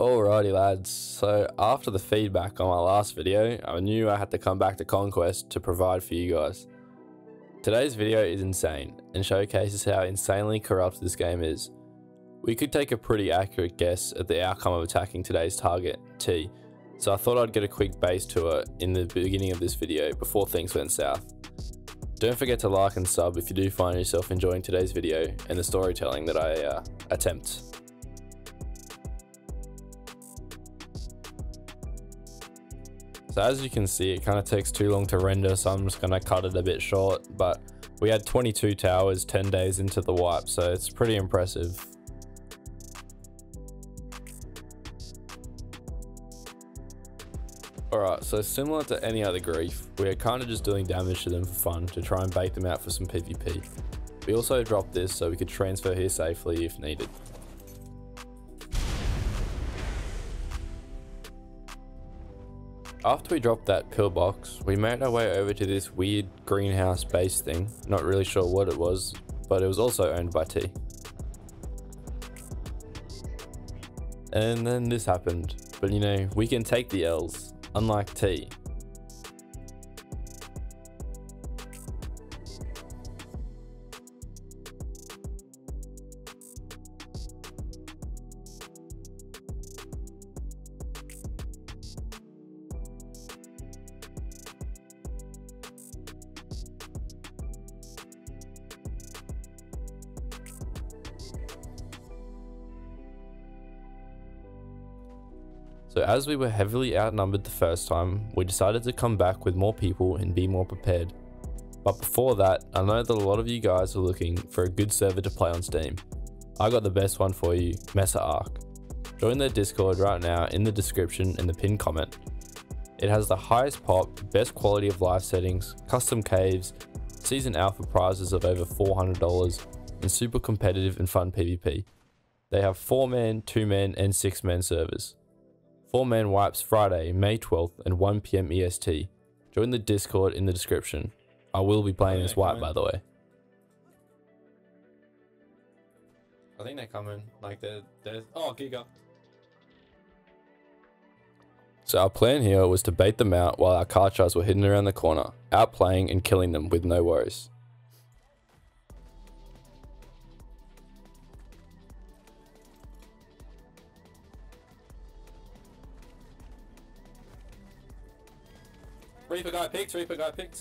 Alrighty lads, so after the feedback on my last video, I knew I had to come back to Conquest to provide for you guys. Today's video is insane, and showcases how insanely corrupt this game is. We could take a pretty accurate guess at the outcome of attacking today's target, T, so I thought I'd get a quick base tour in the beginning of this video before things went south. Don't forget to like and sub if you do find yourself enjoying today's video and the storytelling that I uh, attempt. So as you can see, it kind of takes too long to render, so I'm just going to cut it a bit short. But we had 22 towers 10 days into the wipe, so it's pretty impressive. Alright, so similar to any other grief, we're kind of just doing damage to them for fun to try and bait them out for some PvP. We also dropped this so we could transfer here safely if needed. After we dropped that pillbox, we made our way over to this weird greenhouse base thing. Not really sure what it was, but it was also owned by T. And then this happened. But you know, we can take the L's, unlike T. So as we were heavily outnumbered the first time, we decided to come back with more people and be more prepared. But before that, I know that a lot of you guys are looking for a good server to play on Steam. I got the best one for you, Mesa Ark. Join their Discord right now in the description and the pinned comment. It has the highest pop, best quality of life settings, custom caves, season alpha prizes of over $400, and super competitive and fun PvP. They have 4 man, 2 man, and 6 man servers. 4 man wipes Friday, May 12th at 1pm EST. Join the Discord in the description. I will be playing oh, this wipe by the way. I think they're coming. Like they're, they're oh Giga. So our plan here was to bait them out while our Kachars were hidden around the corner, outplaying and killing them with no worries. Reaper guy picked, Reaper guy picked.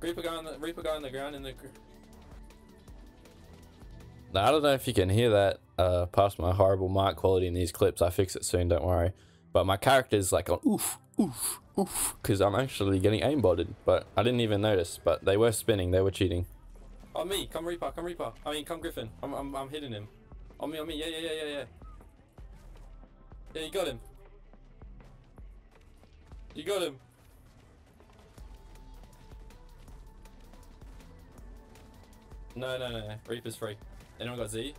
Reaper guy on the Reaper guy on the ground in the. Now I don't know if you can hear that uh, past my horrible mic quality in these clips. I fix it soon, don't worry. But my character is like on oof, oof, oof, because I'm actually getting aimbotted. But I didn't even notice. But they were spinning. They were cheating. Oh me, come Reaper, come Reaper. I mean, come Griffin. I'm, I'm, I'm hitting him. On me, on me. Yeah, yeah, yeah, yeah, yeah. Yeah, you got him. You got him. No, no, no, no. Reaper's free. Anyone got Z?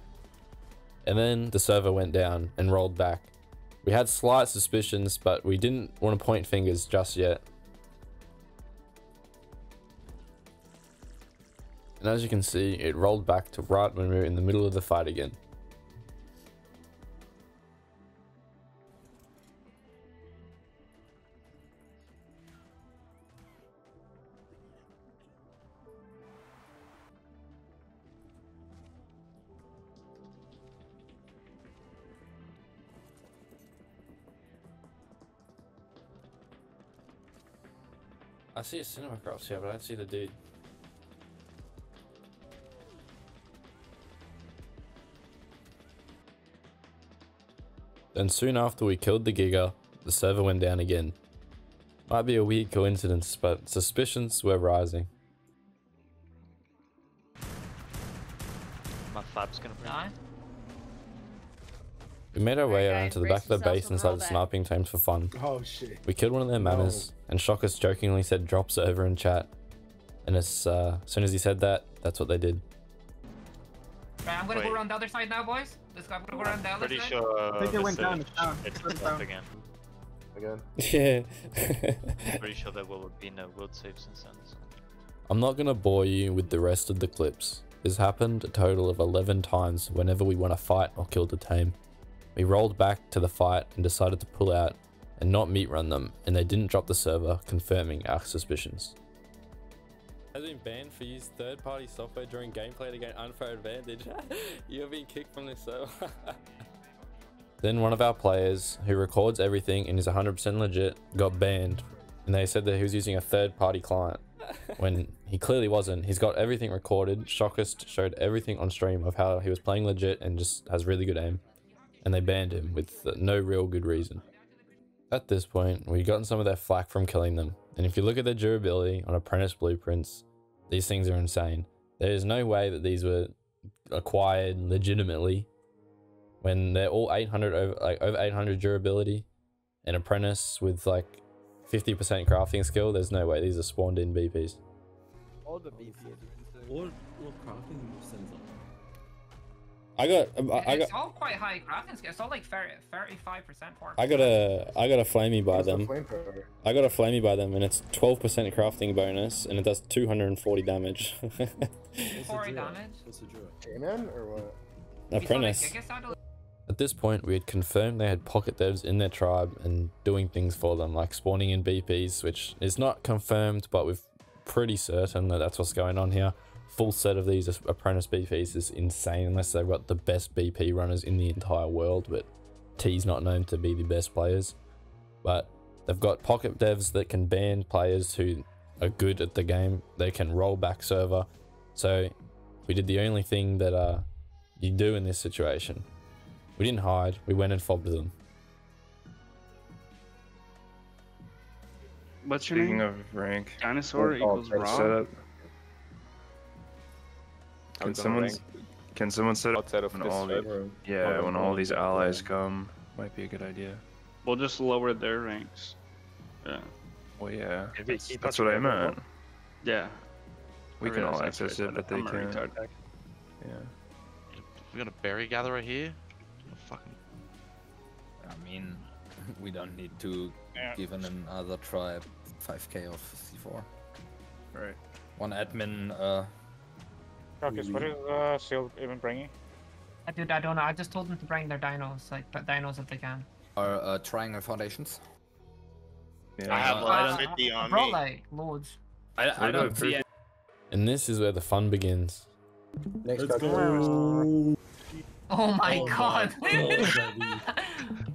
And then the server went down and rolled back. We had slight suspicions, but we didn't want to point fingers just yet. And as you can see, it rolled back to right when we were in the middle of the fight again. I see a cinema cross here, but I don't see the dude. Then soon after we killed the Giga, the server went down again. Might be a weird coincidence, but suspicions were rising. My fab's gonna bring Nine. We made our way Alright, around to the back of the base and started sniping teams for fun. Oh shit. We killed one of their manners, and Shockers jokingly said drops over in chat. And as, uh, as soon as he said that, that's what they did. Right, I'm gonna go around the other side now, boys. Let's go. I'm gonna go around the other Pretty side. sure. Uh, I think it went down, it's down, It's it went up down. again. Again. Yeah. Pretty sure there will be no world save since then. I'm not gonna bore you with the rest of the clips. This happened a total of 11 times whenever we won a fight or killed a team. We rolled back to the fight and decided to pull out and not meat run them, and they didn't drop the server, confirming our suspicions. Has been banned for use third-party software during gameplay to gain unfair advantage. you have been kicked from this server. then one of our players, who records everything and is 100% legit, got banned, and they said that he was using a third-party client. when he clearly wasn't. He's got everything recorded. Shockist showed everything on stream of how he was playing legit and just has really good aim. And they banned him with uh, no real good reason. At this point, we've gotten some of their flack from killing them, and if you look at their durability on Apprentice blueprints, these things are insane. There is no way that these were acquired legitimately when they're all 800 over like over 800 durability, an Apprentice with like 50% crafting skill. There's no way these are spawned in BPs. All the BPs. What what crafting sends up? I got I it's got all quite high crafting skill. It's all like 35% for I got a I got a flamey by them. I got a flamey by them, and it's 12% crafting bonus, and it does 240 damage. What's 40 damage. What's the Jura? J-Man or what? Apprentice. I guess that'll At this point, we had confirmed they had pocket devs in their tribe and doing things for them, like spawning in BPs, which is not confirmed, but we're pretty certain that that's what's going on here. Full set of these apprentice BPs is insane, unless they've got the best BP runners in the entire world, but T's not known to be the best players. But they've got pocket devs that can ban players who are good at the game. They can roll back server. So we did the only thing that uh, you do in this situation. We didn't hide. We went and fobbed them. What's your Speaking name? of rank, Dinosaur equals that's Can someone rank? can someone set up Outside of when this all the server. yeah Oh, when all these allies yeah. come might be a good idea. We'll just lower their ranks. Yeah. Well, yeah, we that's, that's what I together, meant. Yeah. We I can all access it, but they can't. Yeah. We got a berry gatherer here. Fucking I mean, we don't need to Yeah. give in another tribe 5k of C4. Right. One admin, uh, Marcus, what is uh, Seal even bringing? Uh, Dude, I don't know. I just told them to bring their dinos, like but dinos if they can. are uh, triangle foundations. Yeah. I have Uh, lead I- 50 I on brought me. like loads. I, I don't see And this is where the fun begins. Next Let's question. go. Oh my Oh my god. God.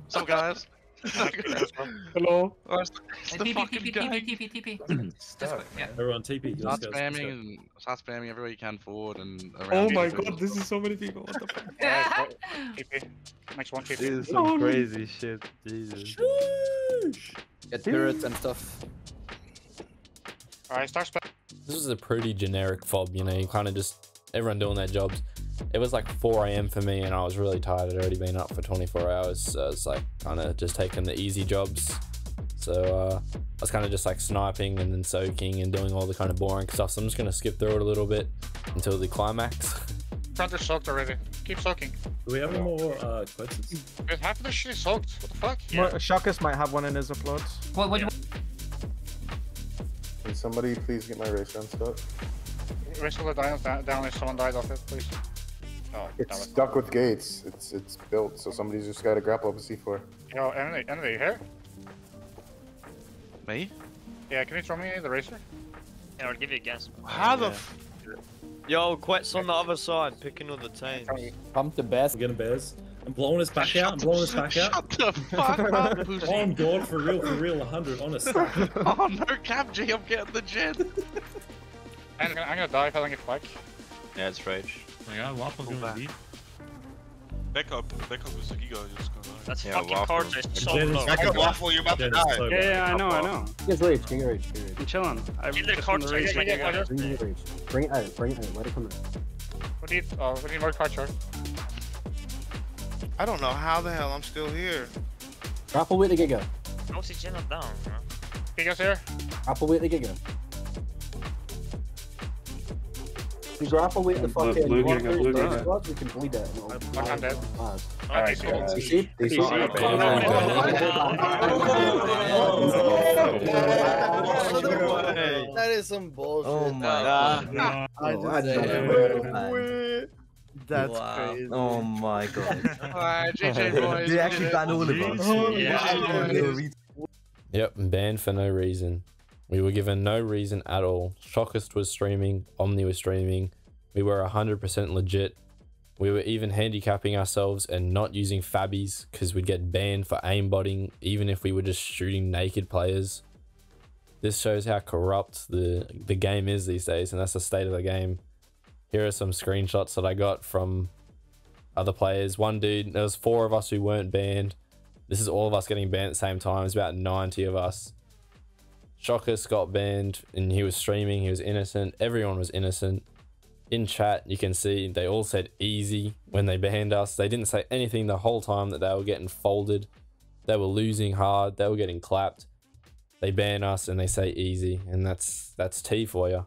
What's up, guys? Hello. It's, it's the TP, fucking TP, guy. TP, TP, TP. This yeah. Everyone TP. Start Let's go, let's spamming go. and start spamming everywhere you can forward and around. Oh my people. god, this is so many people. What the fuck? TP. Next one, TP. This is some no. crazy shit. Jesus. Get turrets and stuff. Alright, start spam. This was a pretty generic fob, you know, you kind of just, everyone doing their jobs. It was like 4 a.m. for me and I was really tired. I'd already been up for 24 hours. So it's like kind of just taking the easy jobs. So uh, I was kind of just like sniping and then soaking and doing all the kind of boring stuff. So I'm just going to skip through it a little bit until the climax. Front is soaked already. Keep soaking. Do we have any more uh, questions? Dude, half of this shit is soaked. What the fuck? Mo- Shakas might have one in his uploads. What, what, Can somebody please get my race unstuck? Wrestle the dinos down, down if someone died off it, please. Oh, It's damn stuck with gates. It's it's built, so somebody's just got to grapple up a C4. Yo, enemy, enemy, you here? Me? Yeah, can you throw me the racer? Yeah, I'll give you a guess. How the Yo, Quet's on the other side, picking all the teams. Pump the best. We're getting bears. I'm blowing us back out. I'm blowing us back out. Shut the fuck up, Oh Pussy. my god, for real, for real, 100, honest. Oh no, Cap G, I'm getting the gen. I'm gonna, I'm gonna die if I don't get back. Yeah, it's rage. Yeah, Waffle's Pull back. Back up, back up with the Giga just gonna die. That's Yeah, fucking Waffle. cards, it's so Jen is low. fucking- Waffle, you're about Jen is so Yeah, bad. yeah, I know, I know. Get rage, get rage, get rage. I'm chilling. I'm Get the just on cards, the race. yeah, yeah, yeah, Bring the rage. Bring it out, bring it out, let it come out. What do you, oh, what do you more card chart? I don't know how the hell I'm still here. Grapple with the Giga. How's he chilling down, bro? Giga's here? Grapple with the Giga. We grapple with the Blue- fucking blue water, Giga, blue the Giga. we can bleed it. and it'll Fuck, I'm dead. mad. Alright, You see? You see? Oh, That is some bullshit. Oh my god. I Oh, just I say don't know, it. That's Wow. crazy. Oh my god. Alright, GG boys. They actually banned all of us. Yeah. my They were God. re- Yep, banned for no reason. We were given no reason at all. Shockist was streaming, Omni was streaming. We were 100% legit. We were even handicapping ourselves and not using fabbies because we'd get banned for aimbotting even if we were just shooting naked players. This shows how corrupt the, the game is these days, and that's the state of the game. Here are some screenshots that I got from other players. One dude, there was four of us who weren't banned. This is all of us getting banned at the same time. It's about 90 of us. Shockers got banned and he was streaming. He was innocent. Everyone was innocent. In chat, you can see they all said easy when they banned us. They didn't say anything the whole time that they were getting folded. They were losing hard. They were getting clapped. They ban us and they say easy, and that's that's T for you.